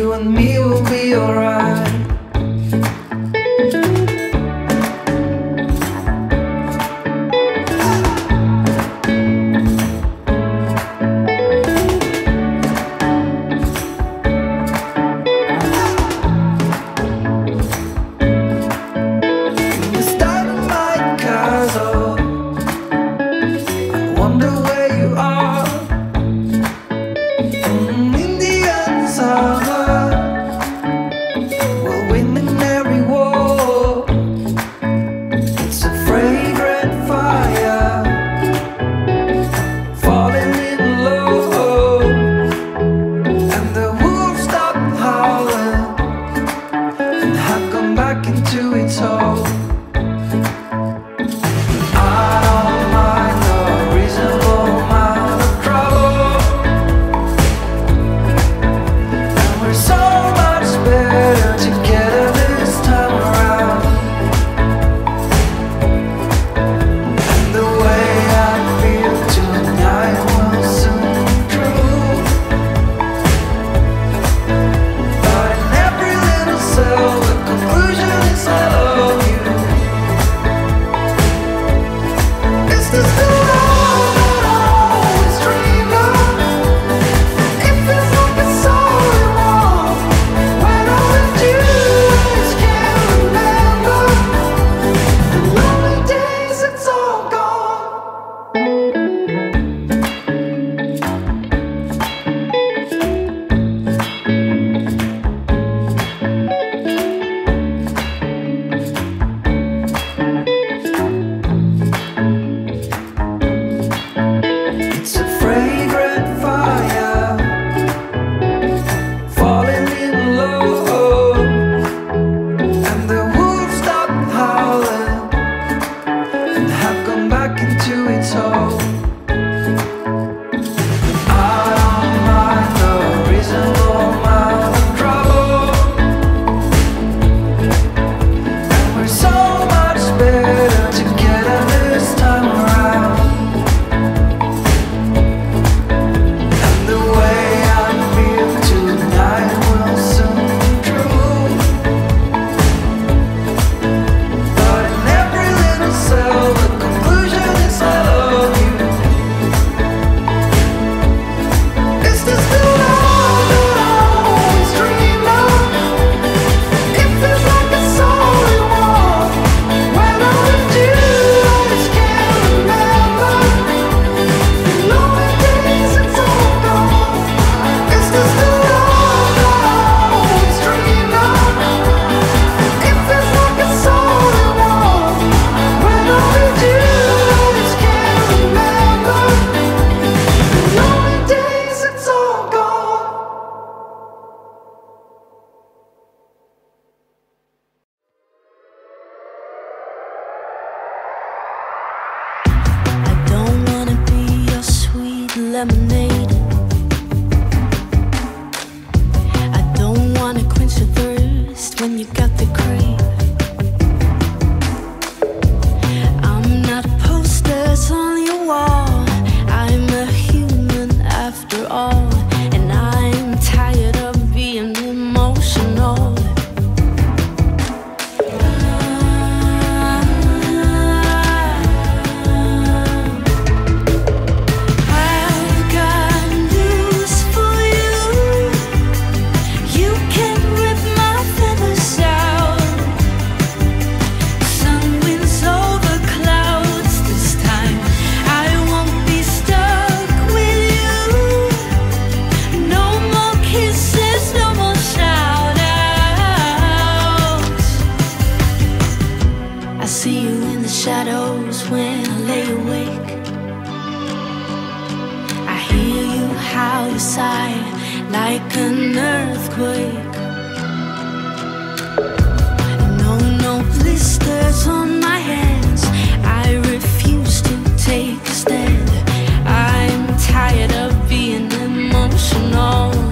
You and me will be alright. inside like an earthquake. No, no blisters on my hands. I refuse to take a stand. I'm tired of being emotional.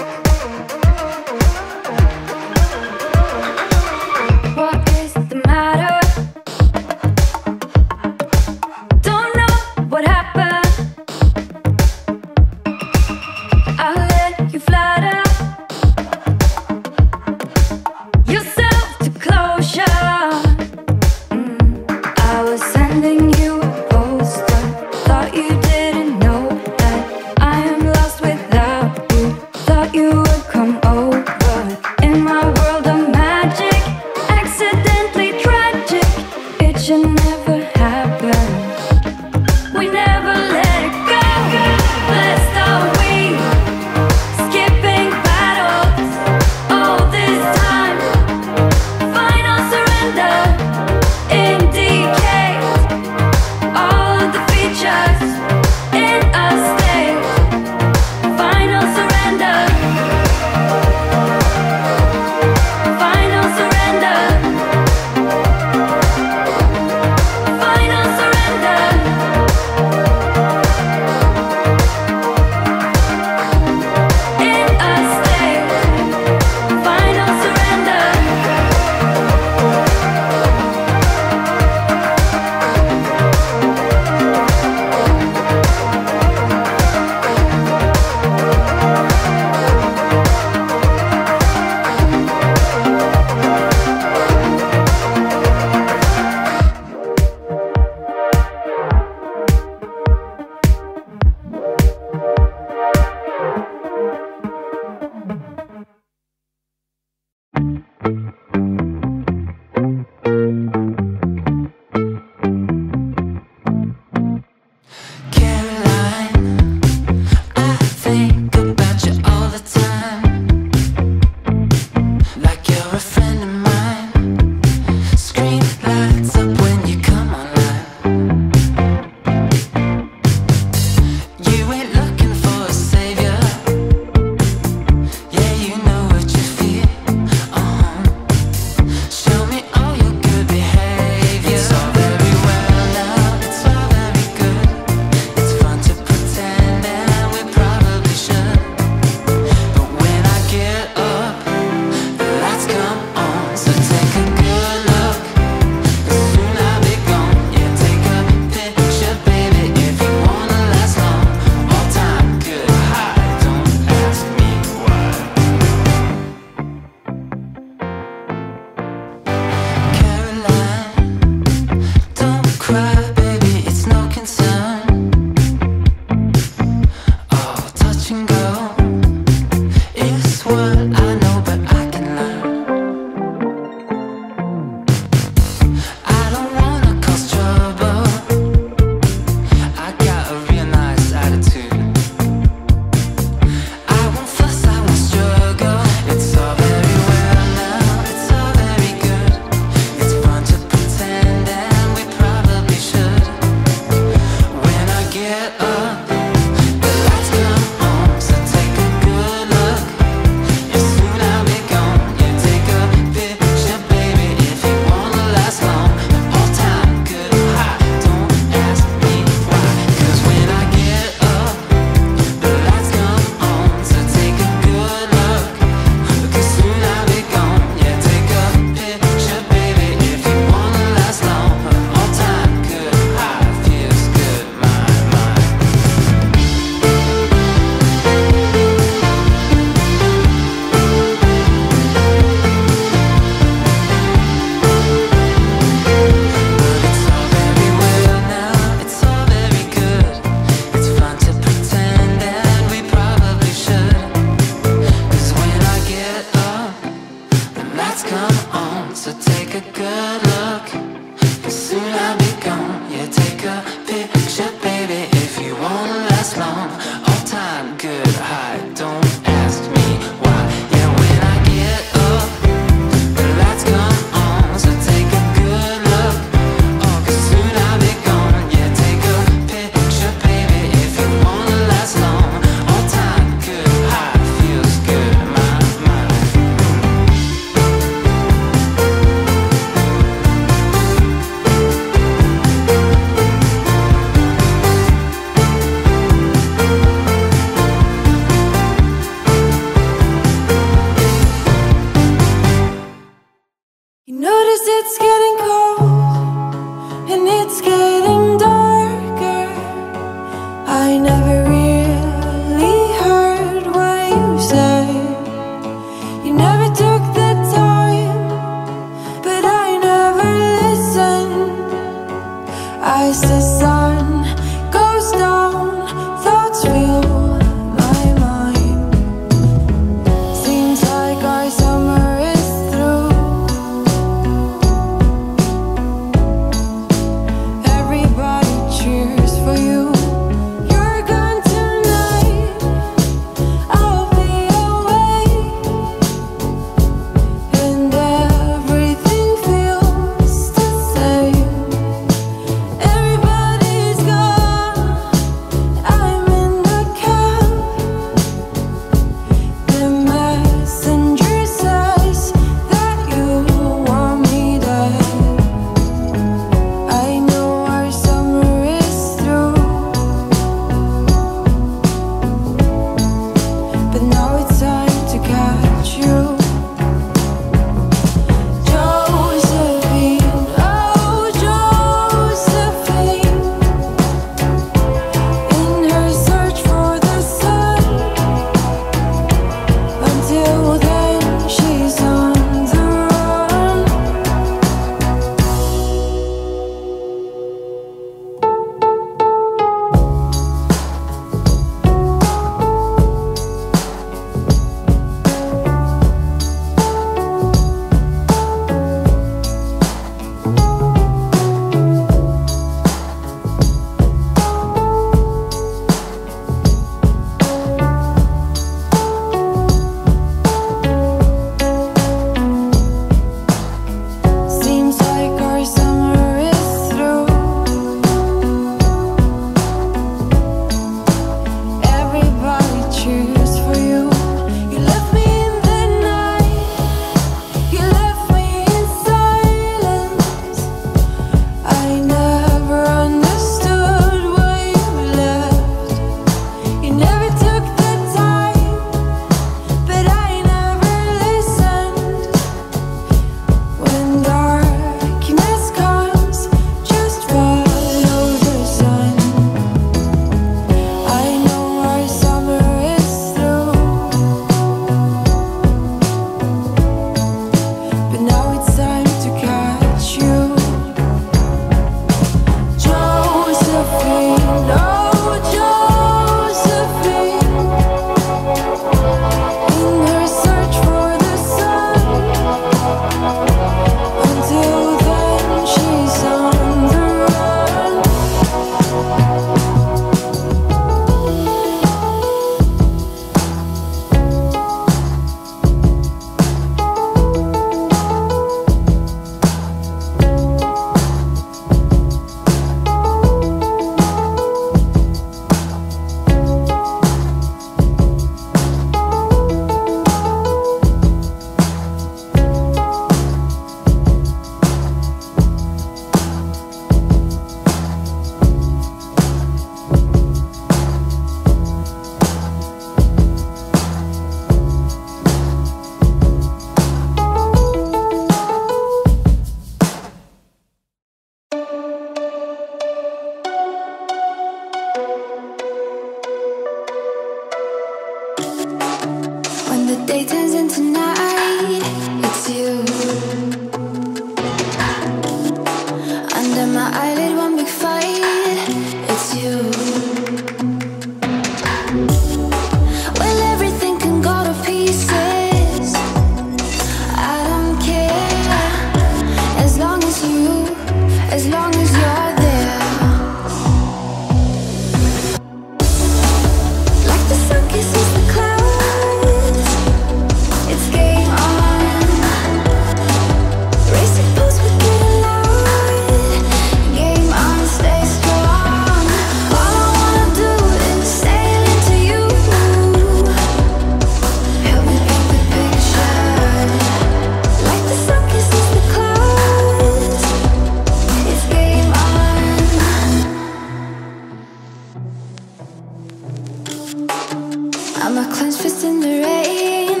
I'm a clenched fist in the rain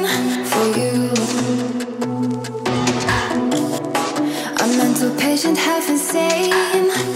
for you. A mental patient, half insane.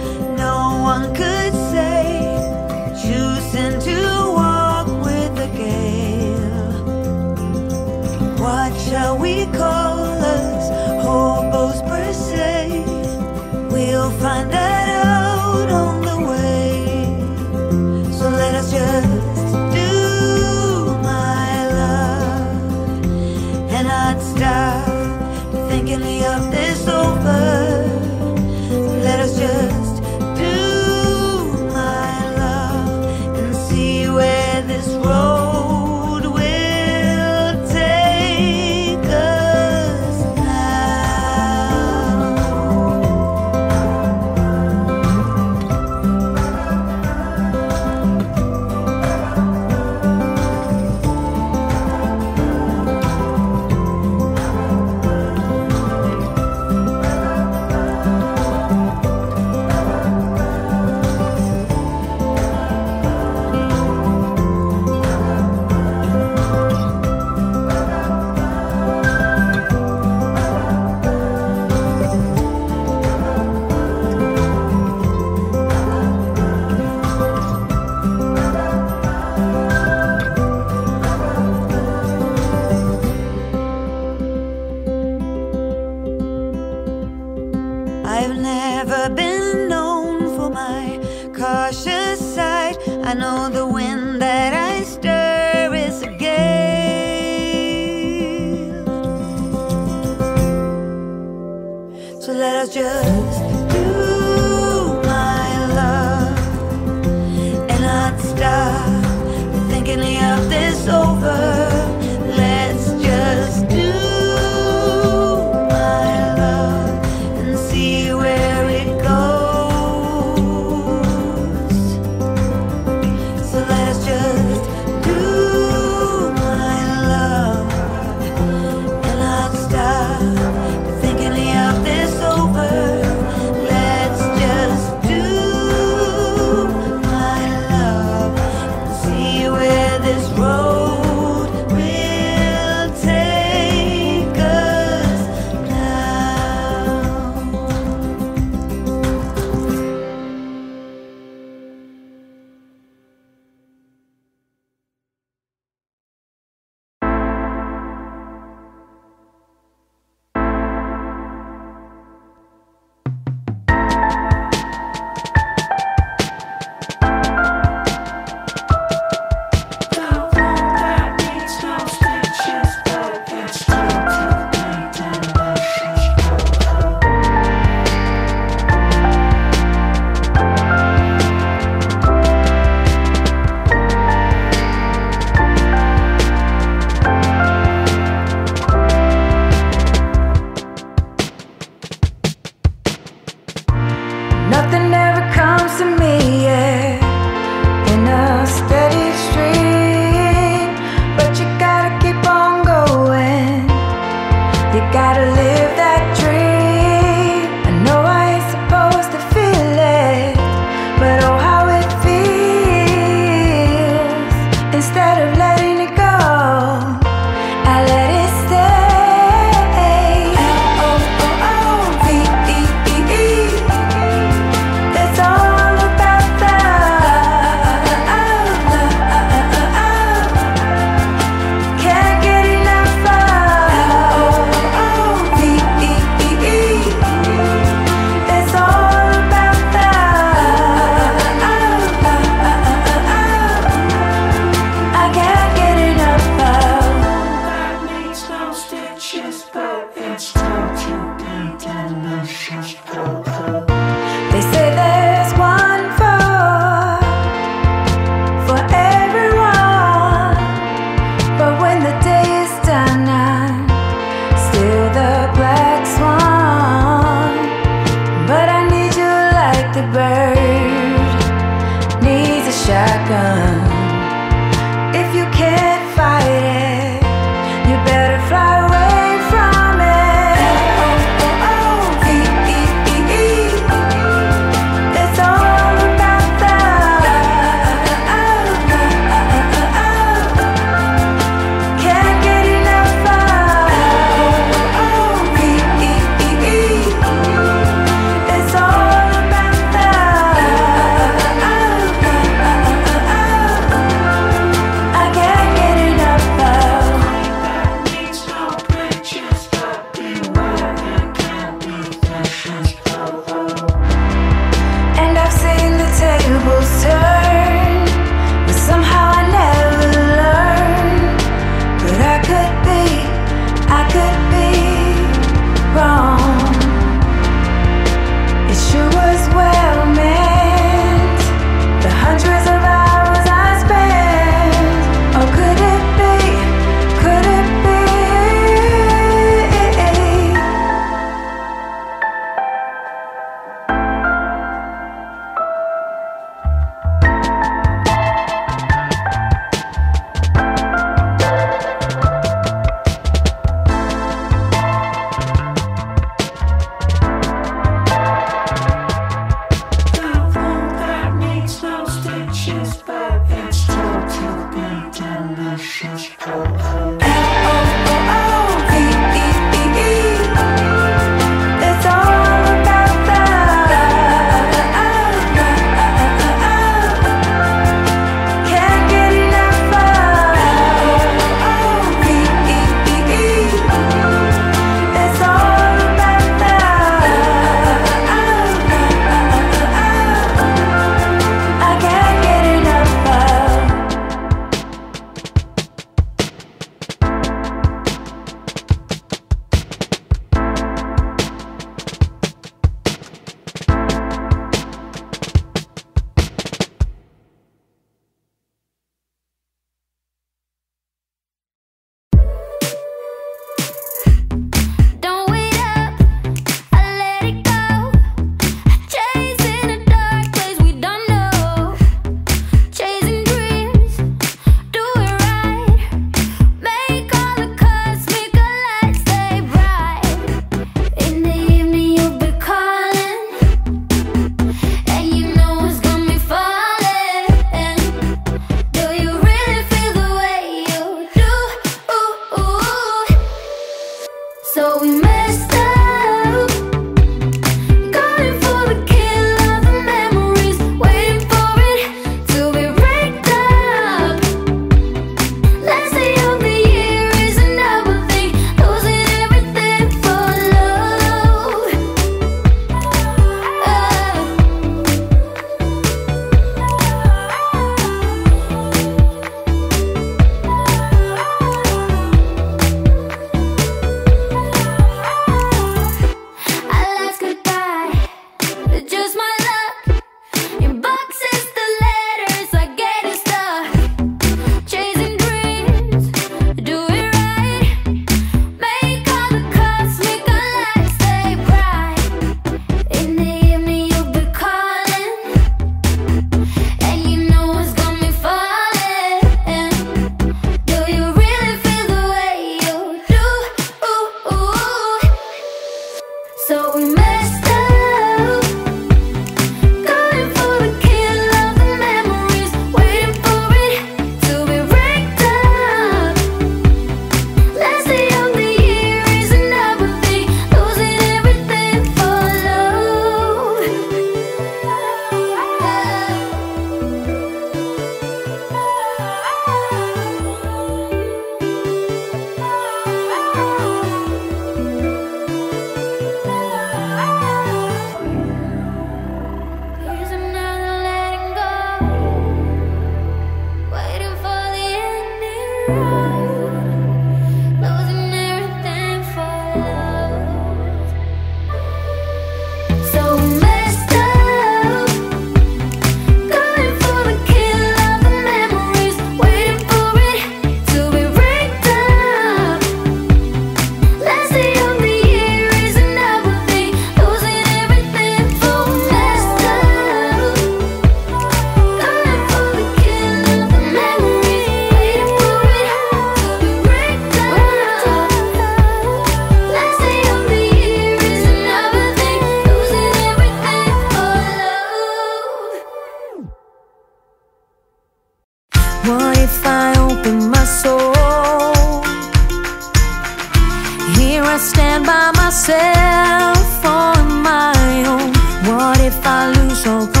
stand by myself on my own? What if I lose all?